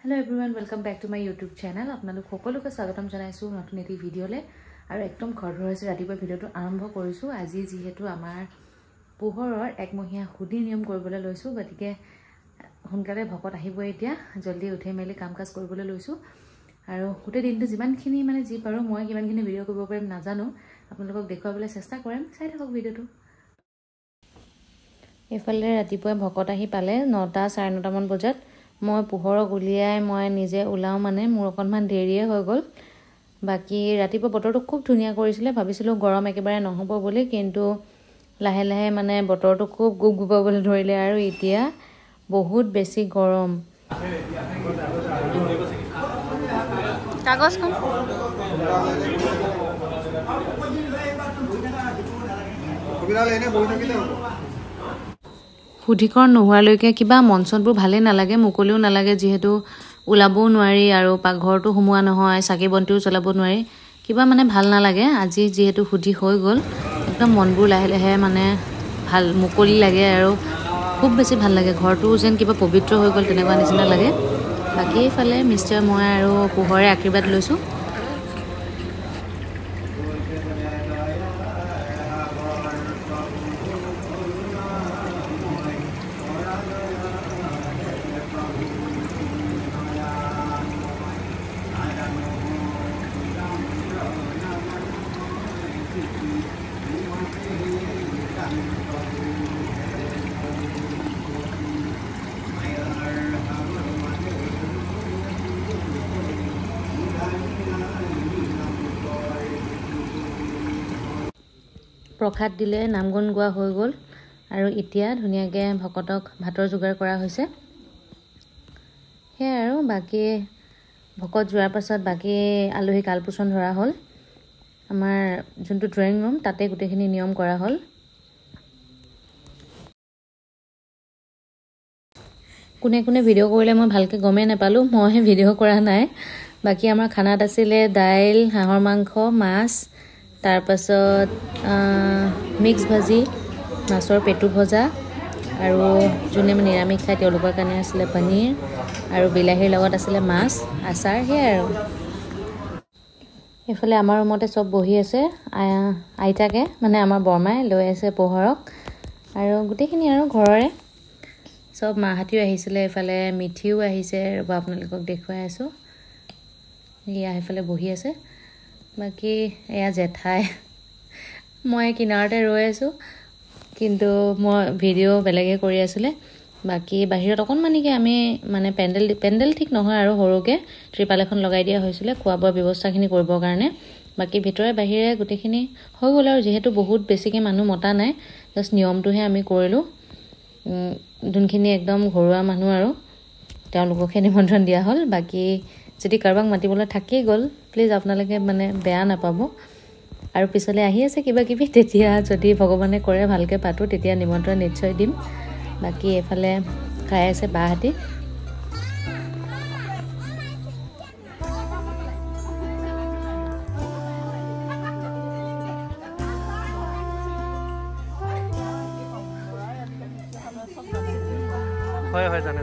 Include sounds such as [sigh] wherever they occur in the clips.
Hello' everyone welcome back to my YouTube channel আপোনালোক সকলোকে স্বাগতম জনাইছোঁ নতুন এটি ভিডিঅ'লৈ। আৰু একদম ঘৰ ধৰ ৰাতিপুৱা ভিডিঅ'টো আৰম্ভ কৰিছোঁ। আজি যিহেতু আমাৰ পোহৰৰ একমহীয়া সুধি নিয়ম কৰিবলৈ লৈছোঁ গতিকে সোনকালে ভকত আহিবই এতিয়া। জল্দি উঠি মেলি কাম কাজ কৰিবলৈ লৈছোঁ। আৰু গোটেই দিনটো যিমানখিনি মানে যি পাৰোঁ মই কিমানখিনি ভিডিঅ' কৰিব পাৰিম নাজানো। আপোনালোকক দেখুৱাবলৈ চেষ্টা কৰিম। চাই থাকক ভিডিঅ'টো। এইফালে ৰাতিপুৱাই ভকত আহি পালে নটা চাৰে নটামান বজাত। মই পোহৰক উলিয়াই মই নিজে ওলাওঁ মানে মোৰ অকণমান দেৰিয়ে হৈ গ'ল। বাকী ৰাতিপুৱা বতৰটো খুব ধুনীয়া কৰিছিলে ভাবিছিলোঁ গৰম একেবাৰে নহ'ব বুলি কিন্তু লাহে লাহে মানে বতৰটো খুব গোপ গোপাবলৈ ধৰিলে আৰু এতিয়া বহুত বেছি গৰম। কাগজখন সুধিকৰণ নোহোৱালৈকে কিবা মঞ্চনবোৰ ভালেই নালাগে মুকলিও নালাগে যিহেতু ওলাবও নোৱাৰি আৰু পাকঘৰটো সোমোৱা নহয় চাকি বন্তিও জ্বলাব নোৱাৰি। কিবা মানে ভাল নালাগে আজি যিহেতু সুধি হৈ গ'ল একদম মনবোৰ লাহে লাহে মানে ভাল মুকলি লাগে আৰু খুব বেছি ভাল লাগে। ঘৰটো যেন কিবা পবিত্ৰ হৈ গ'ল তেনেকুৱা নিচিনা লাগে। বাকী এইফালে মিষ্টাৰ মই আৰু পোহৰে আশীৰ্বাদ লৈছোঁ। প্ৰসাদ দিলে নাম গুণ গোৱা হৈ গ'ল আৰু এতিয়া ধুনীয়াকৈ ভকতক ভাতৰ যোগাৰ কৰা হৈছে। সেয়াই আৰু বাকী ভকত যোৱাৰ পাছত বাকী আলহীক আলপোচন ধৰা হ'ল। আমাৰ যোনটো ড্ৰয়িং ৰুম তাতে গোটেইখিনি নিয়ম কৰা হ'ল। কোনে কোনে ভিডিঅ' কৰিলে মই ভালকৈ গমেই নাপালোঁ মই ভিডিঅ' কৰা নাই। বাকী আমাৰ খানাত আছিলে দাইল হাঁহৰ মাংস মাছ তাৰপাছত মিক্স ভাজি মাছৰ পেটু ভজা আৰু যোনে নিৰামিষ খায় তেওঁলোকৰ কাৰণে আছিলে পনীৰ আৰু বিলাহীৰ লগত আছিলে মাছ আচাৰ সেয়াই আৰু। এইফালে আমাৰ ৰুমতে চব বহি আছে আইতাকে মানে আমাৰ বৰমাই লৈ আছে পোহৰক আৰু গোটেইখিনি আৰু ঘৰৰে। চব মাহাতিও আহিছিলে এইফালে মিঠিও আহিছে ৰ'ব আপোনালোকক দেখুৱাই আছোঁ। এয়া সেইফালে বহি আছে। বাকী এয়া জেঠাই। মই কিনাৰতে ৰৈ আছোঁ কিন্তু মই ভিডিঅ' বেলেগে কৰি আছিলে। বাকী বাহিৰত অকণমানিকৈ আমি মানে পেণ্ডেল পেণ্ডেল ঠিক নহয় আৰু সৰুকৈ ত্ৰিপাল এখন লগাই দিয়া হৈছিলে খোৱা বোৱা ব্যৱস্থাখিনি কৰিবৰ কাৰণে। বাকী ভিতৰে বাহিৰে গোটেইখিনি হৈ গ'ল আৰু যিহেতু বহুত বেছিকৈ মানুহ মতা নাই জাষ্ট নিয়মটোহে আমি কৰিলোঁ। যোনখিনি একদম ঘৰুৱা মানুহ আৰু তেওঁলোককহে নিমন্ত্ৰণ দিয়া হ'ল। বাকী যদি কাৰোবাক মাতিবলৈ থাকি গ'ল প্লিজ আপোনালোকে মানে বেয়া নাপাব। আৰু পিছলৈ আহি আছে কিবা কিবি [laughs] তেতিয়া যদি ভগৱানে কৰে ভালকৈ পাতোঁ তেতিয়া নিমন্ত্ৰণ নিশ্চয় দিম। বাকী এইফালে খাই আছে বাহঁতি। হয় হয় জানে।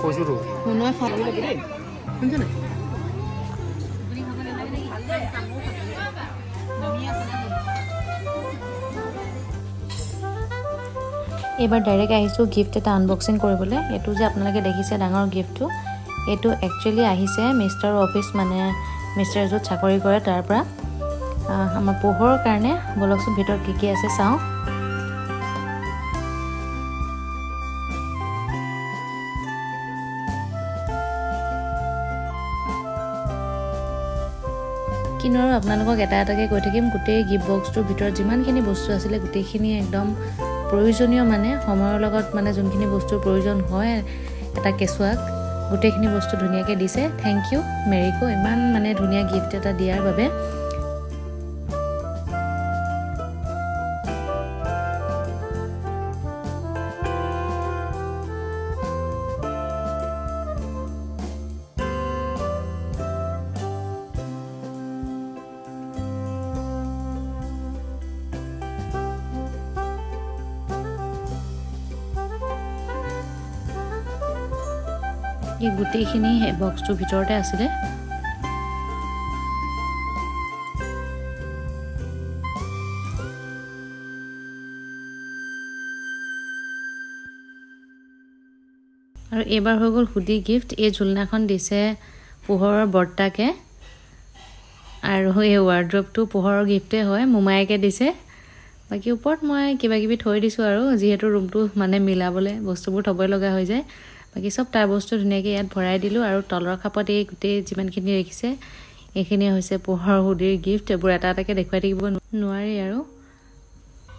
Kau suruh. Kau naik faham lagi deh. Kenapa? এইবাৰ ডাইৰেক্ট আহিছোঁ গিফ্ট এটা আনবক্সিং কৰিবলৈ। এইটো যে আপোনালোকে দেখিছে ডাঙৰ গিফ্টটো এইটো একচুৱেলি আহিছে মিষ্টাৰৰ অফিচ মানে মিষ্টাৰ য'ত চাকৰি কৰে তাৰ পৰা। আমাৰ পোহৰৰ কাৰণে বলকচোন ভিতৰত কি কি আছে চাওঁ। কিন্তু আৰু আপোনালোকক এটা এটাকৈ কৈ থাকিম। গোটেই গিফ্ট বক্সটোৰ ভিতৰত যিমানখিনি বস্তু আছিলে গোটেইখিনি একদম প্ৰয়োজনীয় মানে সময়ৰ লগত মানে যোনখিনি বস্তুৰ প্ৰয়োজন হয় এটা কেঁচুৱাক গোটেইখিনি বস্তু ধুনীয়াকৈ দিছে। থেংক ইউ মেৰিকো ইমান মানে ধুনীয়া গিফ্ট এটা দিয়াৰ বাবে। এই গোটেইখিনি বক্সটোৰ ভিতৰতে আছিলে। আৰু এইবাৰ হৈ গ'ল সুধি গিফ্ট। এই ঝুলনাখন দিছে পোহৰৰ বৰ্তাকে। আৰু এই ৱাৰ্ড্ৰপটো পোহৰৰ গিফ্টেই হয় মোমায়েকে দিছে। বাকী ওপৰত মই কিবা কিবি থৈ দিছোঁ আৰু যিহেতু ৰুমটো মানে মিলাবলৈ বস্তুবোৰ থ'বই লগা হৈ যায়। বাকী চব তাৰ বস্তু ধুনীয়াকৈ ইয়াত ভৰাই দিলোঁ আৰু তলৰ খাপত এই গোটেই যিমানখিনি ৰাখিছে এইখিনি হৈছে পোহৰ সুধিৰ গিফ্ট এইবোৰ এটা এটাকৈ দেখুৱাই থাকিব নোৱাৰি আৰু।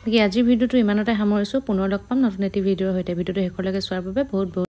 বাকী আজিৰ ভিডিঅ'টো ইমানতে সামৰিছোঁ পুনৰ লগ পাম নতুন এটি ভিডিঅ'ৰ সৈতে। ভিডিঅ'টো শেষলৈকে চোৱাৰ বাবে বহুত বহুত